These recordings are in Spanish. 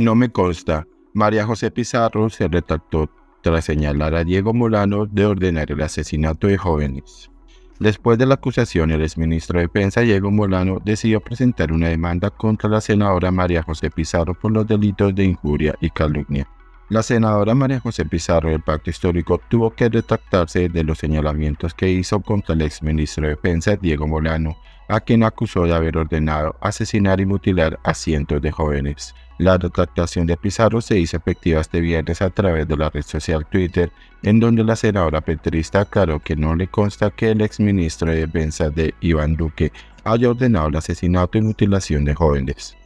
No me consta. María José Pizarro se retractó tras señalar a Diego Molano de ordenar el asesinato de jóvenes. Después de la acusación, el exministro de Defensa Diego Molano decidió presentar una demanda contra la senadora María José Pizarro por los delitos de injuria y calumnia. La senadora María José Pizarro del Pacto Histórico tuvo que retractarse de los señalamientos que hizo contra el exministro de Defensa Diego Molano, a quien acusó de haber ordenado asesinar y mutilar a cientos de jóvenes. La retractación de Pizarro se hizo efectiva este viernes a través de la red social Twitter, en donde la senadora petrista aclaró que no le consta que el exministro de Defensa de Iván Duque haya ordenado el asesinato y mutilación de jóvenes.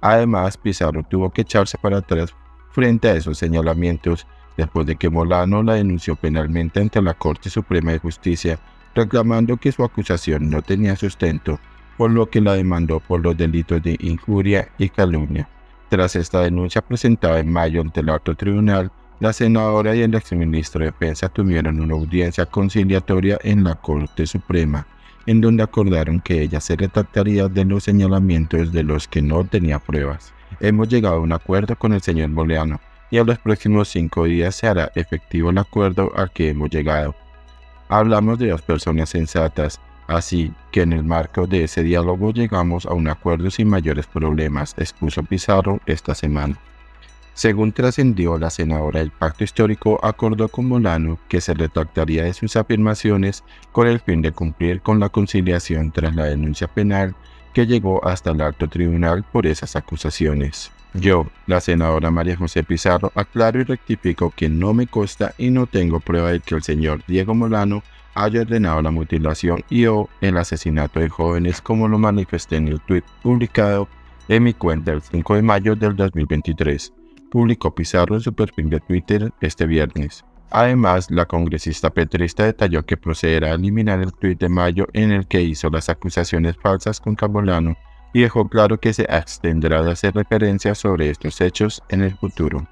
Además, Pizarro tuvo que echarse para atrás frente a esos señalamientos después de que Molano la denunció penalmente ante la Corte Suprema de Justicia, reclamando que su acusación no tenía sustento, por lo que la demandó por los delitos de injuria y calumnia. Tras esta denuncia presentada en mayo ante el alto tribunal, la senadora y el exministro de Defensa tuvieron una audiencia conciliatoria en la Corte Suprema, en donde acordaron que ella se retractaría de los señalamientos de los que no tenía pruebas hemos llegado a un acuerdo con el señor Moleano y en los próximos cinco días se hará efectivo el acuerdo al que hemos llegado. Hablamos de dos personas sensatas, así que en el marco de ese diálogo llegamos a un acuerdo sin mayores problemas, expuso Pizarro esta semana. Según trascendió, la senadora del Pacto Histórico acordó con Molano que se retractaría de sus afirmaciones con el fin de cumplir con la conciliación tras la denuncia penal que llegó hasta el alto tribunal por esas acusaciones. Yo, la senadora María José Pizarro, aclaro y rectifico que no me consta y no tengo prueba de que el señor Diego Molano haya ordenado la mutilación y o el asesinato de jóvenes como lo manifesté en el tuit publicado en mi cuenta el 5 de mayo del 2023. Publicó Pizarro en su perfil de Twitter este viernes. Además, la congresista petrista detalló que procederá a eliminar el tuit de mayo en el que hizo las acusaciones falsas contra Bolano y dejó claro que se abstendrá de hacer referencia sobre estos hechos en el futuro.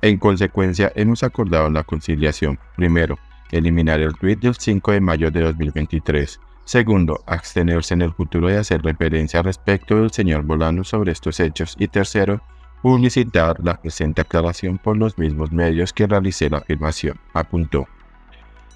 En consecuencia, hemos acordado la conciliación. Primero, eliminar el tuit del 5 de mayo de 2023. Segundo, abstenerse en el futuro de hacer referencia respecto del señor Bolano sobre estos hechos. Y tercero, publicitar la presente aclaración por los mismos medios que realicé la afirmación, apuntó.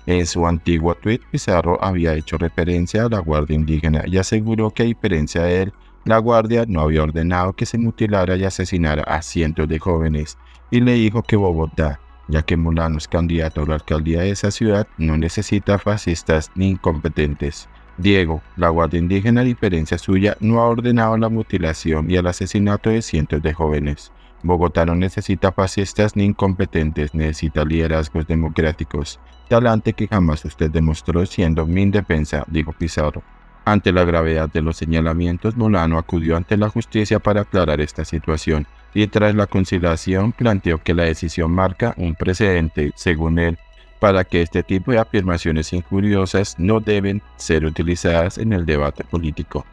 En su antiguo tuit, Pizarro había hecho referencia a la Guardia Indígena y aseguró que a diferencia de él, la Guardia no había ordenado que se mutilara y asesinara a cientos de jóvenes, y le dijo que Bogotá, ya que Mulano es candidato a la alcaldía de esa ciudad, no necesita fascistas ni incompetentes. Diego, la Guardia Indígena, a diferencia suya, no ha ordenado la mutilación y el asesinato de cientos de jóvenes. Bogotá no necesita fascistas ni incompetentes, necesita liderazgos democráticos. Talante que jamás usted demostró siendo mi indefensa, dijo Pizarro. Ante la gravedad de los señalamientos, Molano acudió ante la justicia para aclarar esta situación y tras la conciliación planteó que la decisión marca un precedente, según él, para que este tipo de afirmaciones injuriosas no deben ser utilizadas en el debate político.